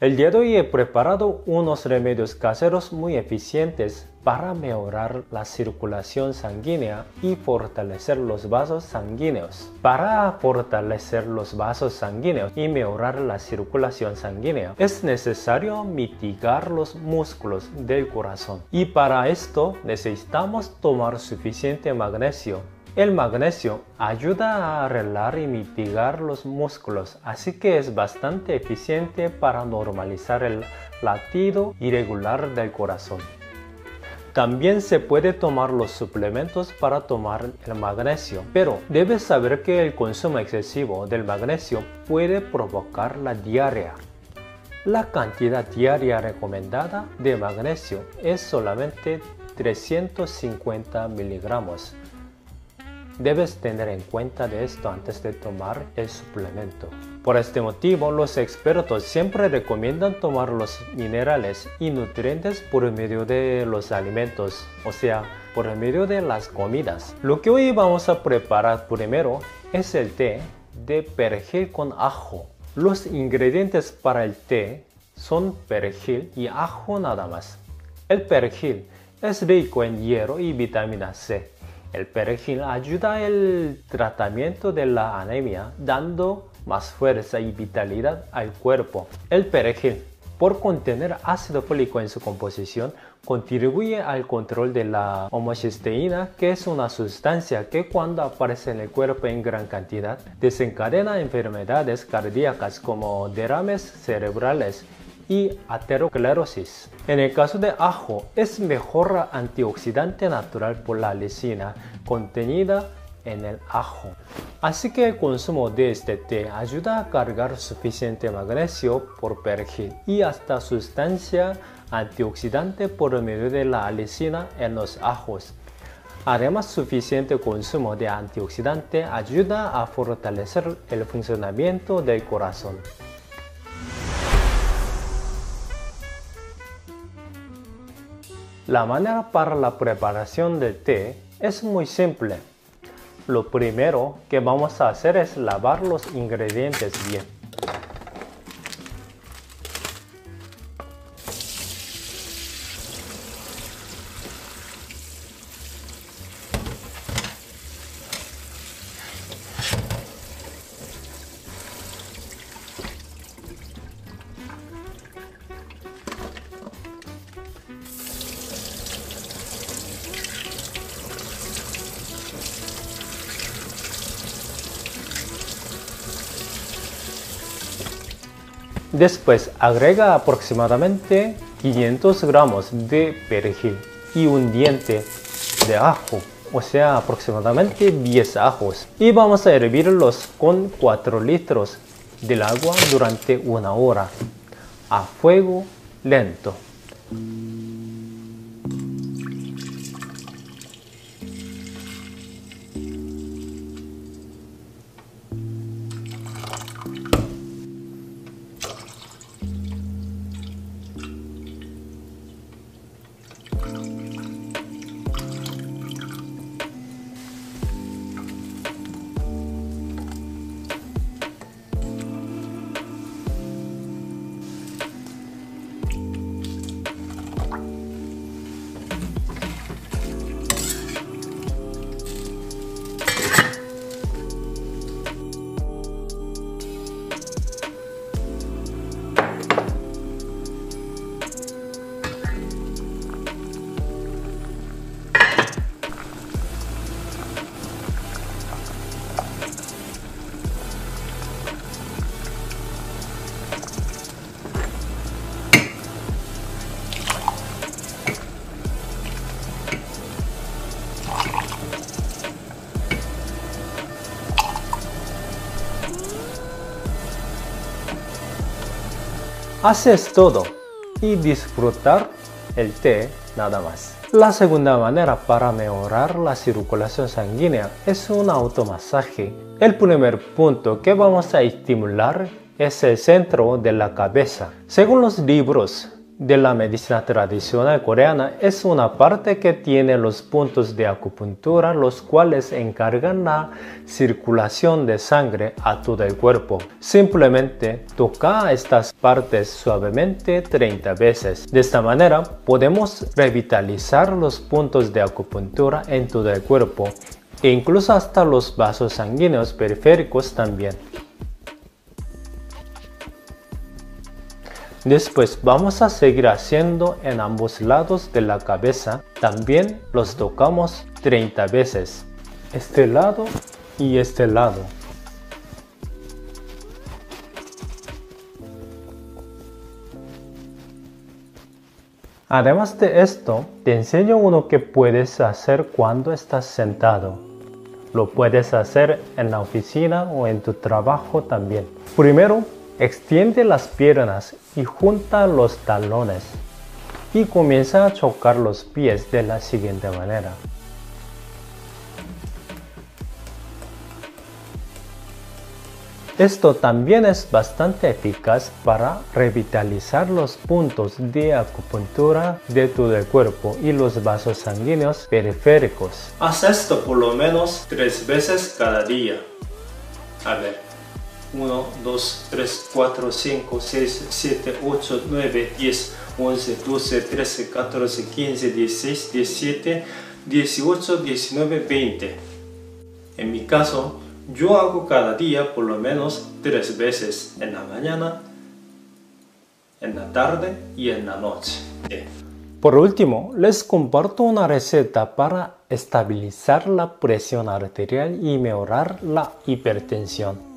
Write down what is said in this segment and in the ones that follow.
El día de hoy he preparado unos remedios caseros muy eficientes para mejorar la circulación sanguínea y fortalecer los vasos sanguíneos. Para fortalecer los vasos sanguíneos y mejorar la circulación sanguínea es necesario mitigar los músculos del corazón. Y para esto necesitamos tomar suficiente magnesio el magnesio ayuda a arreglar y mitigar los músculos, así que es bastante eficiente para normalizar el latido irregular del corazón. También se puede tomar los suplementos para tomar el magnesio, pero debes saber que el consumo excesivo del magnesio puede provocar la diarrea. La cantidad diaria recomendada de magnesio es solamente 350 miligramos Debes tener en cuenta de esto antes de tomar el suplemento. Por este motivo, los expertos siempre recomiendan tomar los minerales y nutrientes por medio de los alimentos, o sea, por medio de las comidas. Lo que hoy vamos a preparar primero es el té de perejil con ajo. Los ingredientes para el té son perejil y ajo nada más. El perejil es rico en hierro y vitamina C el perejil ayuda al tratamiento de la anemia, dando más fuerza y vitalidad al cuerpo. El perejil, por contener ácido fólico en su composición, contribuye al control de la homocisteína, que es una sustancia que cuando aparece en el cuerpo en gran cantidad, desencadena enfermedades cardíacas como derrames cerebrales y aterosclerosis. En el caso de ajo, es mejor antioxidante natural por la lisina contenida en el ajo. Así que el consumo de este té ayuda a cargar suficiente magnesio por perejil y hasta sustancia antioxidante por medio de la lisina en los ajos. Además, suficiente consumo de antioxidante ayuda a fortalecer el funcionamiento del corazón. La manera para la preparación del té es muy simple. Lo primero que vamos a hacer es lavar los ingredientes bien. Después agrega aproximadamente 500 gramos de perejil y un diente de ajo, o sea aproximadamente 10 ajos. Y vamos a hervirlos con 4 litros del agua durante una hora a fuego lento. Haces todo y disfrutar el té nada más. La segunda manera para mejorar la circulación sanguínea es un automasaje. El primer punto que vamos a estimular es el centro de la cabeza. Según los libros de la medicina tradicional coreana es una parte que tiene los puntos de acupuntura los cuales encargan la circulación de sangre a todo el cuerpo. Simplemente toca estas partes suavemente 30 veces. De esta manera podemos revitalizar los puntos de acupuntura en todo el cuerpo e incluso hasta los vasos sanguíneos periféricos también. Después vamos a seguir haciendo en ambos lados de la cabeza. También los tocamos 30 veces. Este lado y este lado. Además de esto, te enseño uno que puedes hacer cuando estás sentado. Lo puedes hacer en la oficina o en tu trabajo también. Primero, Extiende las piernas y junta los talones y comienza a chocar los pies de la siguiente manera. Esto también es bastante eficaz para revitalizar los puntos de acupuntura de todo el cuerpo y los vasos sanguíneos periféricos. Haz esto por lo menos tres veces cada día. A ver. 1, 2, 3, 4, 5, 6, 7, 8, 9, 10, 11, 12, 13, 14, 15, 16, 17, 18, 19, 20. En mi caso, yo hago cada día por lo menos 3 veces en la mañana, en la tarde y en la noche. Por último, les comparto una receta para estabilizar la presión arterial y mejorar la hipertensión.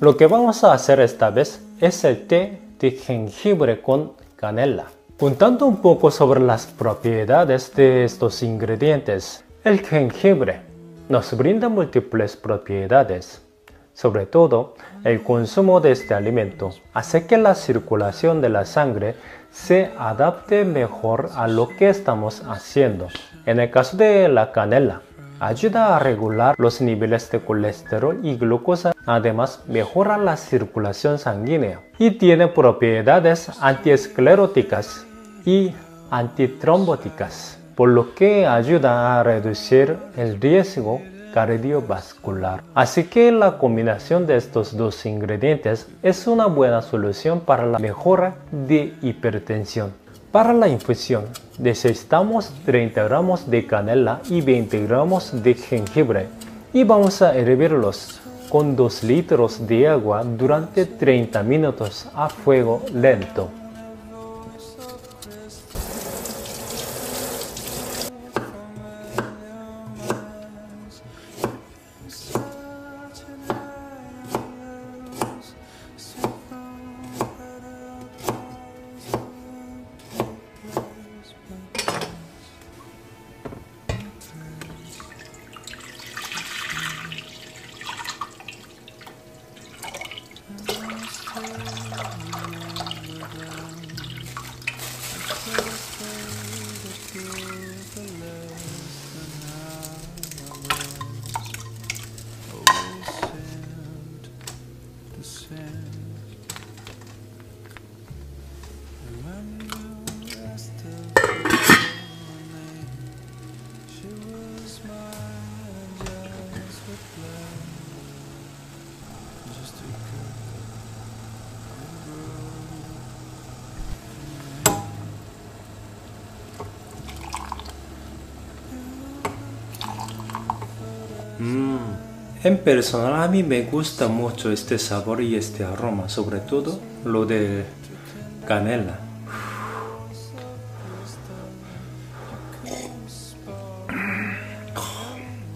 Lo que vamos a hacer esta vez es el té de jengibre con canela. Contando un poco sobre las propiedades de estos ingredientes, el jengibre nos brinda múltiples propiedades. Sobre todo, el consumo de este alimento hace que la circulación de la sangre se adapte mejor a lo que estamos haciendo. En el caso de la canela, ayuda a regular los niveles de colesterol y glucosa, además mejora la circulación sanguínea y tiene propiedades antiescleróticas y antitrombóticas, por lo que ayuda a reducir el riesgo cardiovascular. Así que la combinación de estos dos ingredientes es una buena solución para la mejora de hipertensión. Para la infusión necesitamos 30 gramos de canela y 20 gramos de jengibre y vamos a hervirlos con 2 litros de agua durante 30 minutos a fuego lento. Mm. En personal a mí me gusta mucho este sabor y este aroma, sobre todo lo de canela.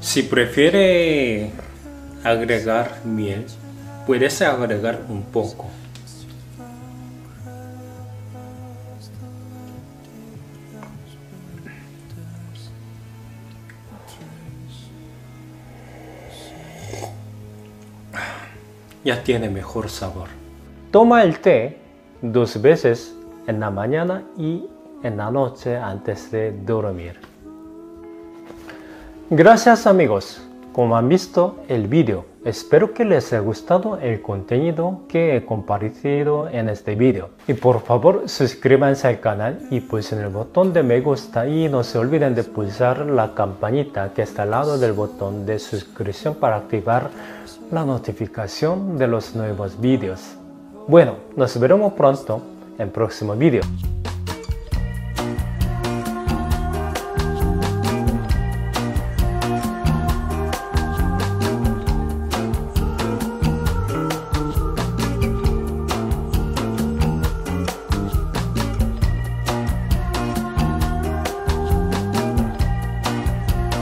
Si prefiere agregar miel, puedes agregar un poco. Ya tiene mejor sabor. Toma el té dos veces en la mañana y en la noche antes de dormir. Gracias amigos. Como han visto el vídeo, Espero que les haya gustado el contenido que he compartido en este video. Y por favor suscríbanse al canal y pulsen el botón de me gusta y no se olviden de pulsar la campanita que está al lado del botón de suscripción para activar la notificación de los nuevos vídeos. Bueno, nos veremos pronto en próximo vídeo.